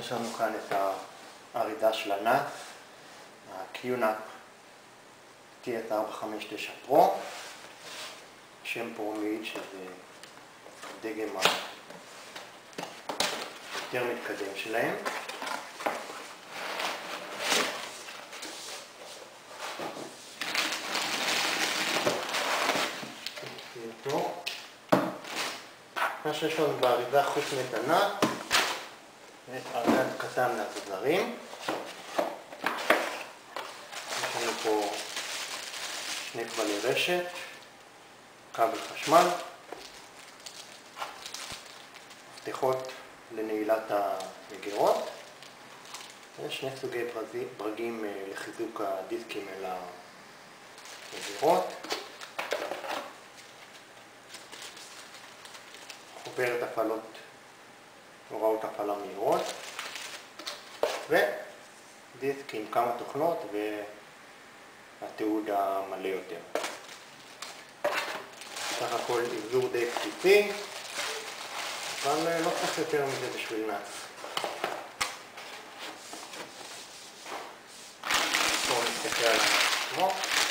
יש לנו כאן את האריזה של ענת, ה-QNAP TS459 Pro, שם פרומיד שזה דגם היותר מתקדם שלהם. מה שיש לנו באריזה חוץ מתנה, ארגז קטן לאביזרים. יש לנו פה שני כבלי רשת, כבל חשמל, מפתחות לנעילת המגירות, ושני סוגי ברגים לחיזוק הדיסקים אל המגירות. חוברת הפעלות, הוראות הפעלה מהירות, ודיסק עם כמה תוכנות והתיעוד המלא יותר. סך הכל אבזור די בסיסי, אבל לא צריך יותר מזה בשביל נאץ. בואו נסתכל על עצמו.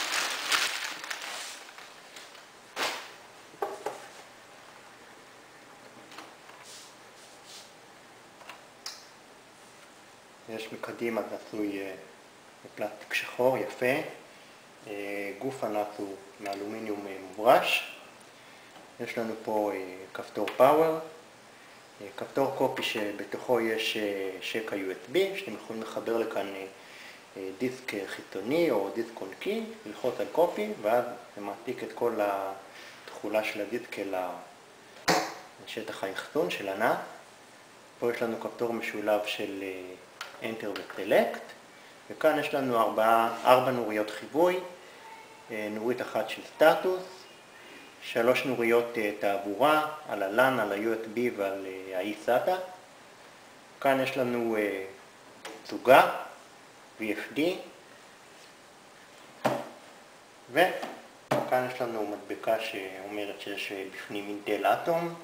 יש מקדימה זה עשוי בפלסטיק שחור יפה, גוף הנאץ הוא מאלומיניום מוברש, יש לנו פה כפתור פאוור, כפתור קופי שבתוכו יש שקע USB, שאתם יכולים לחבר לכאן דיסק חיצוני או דיסק עונקי, ללחוץ על קופי ואז זה מעתיק את כל התכולה של הדיסק אל שטח האחסון של הנאץ. פה יש לנו כפתור משולב של Enter ו-Select, וכאן יש לנו ארבע, ארבע נוריות חיווי, נורית אחת של סטטוס, שלוש נוריות תעבורה, על ה-LAN, על ה-USB ועל ה-eSATA. כאן יש לנו צוגה, VFD, וכאן יש לנו מדבקה שאומרת שיש בפנים אינטל אטום,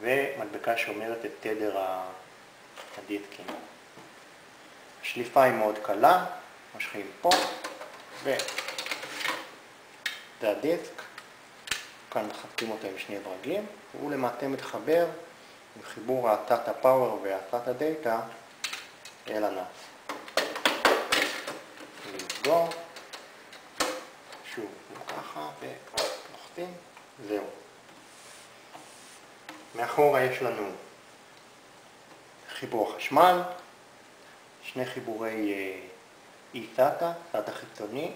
ומדבקה שאומרת את תדר הדיסקים. השליפה היא מאוד קלה, מושכים פה, וזה הדיסק, כאן מחזקים אותו עם שני ברגלים, והוא למעשה מתחבר עם חיבור ה-SATA Power וה-SATA Data אל הנאץ. נסגור, שוב, ככה, ולוחצים, זהו. מאחורה יש לנו חיבור חשמל, שני חיבורי e-SATA, SATA חיצוני,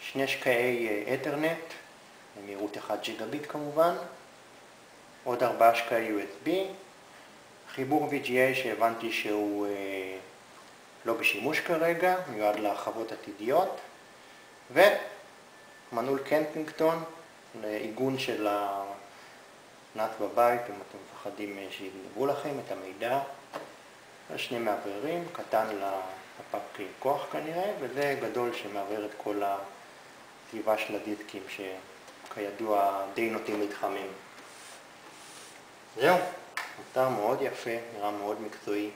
שני שקעי אתרנט, במהירות 1 ג'יגביט כמובן, עוד ארבעה שקעי USB, חיבור VGA שהבנתי שהוא לא בשימוש כרגע, מיועד להרחבות עתידיות, ומנעול קנטינגטון לעיגון של הנאץ בבית, אם אתם מפחדים שיגנבו לכם את המידע. שני מאווררים, קטן לפאק כוח כנראה, וזה גדול שמעוור את כל הסביבה של הדיסקים שכידוע די נוטים להתחמם. זהו, אתר מאוד יפה, נראה מאוד מקצועי.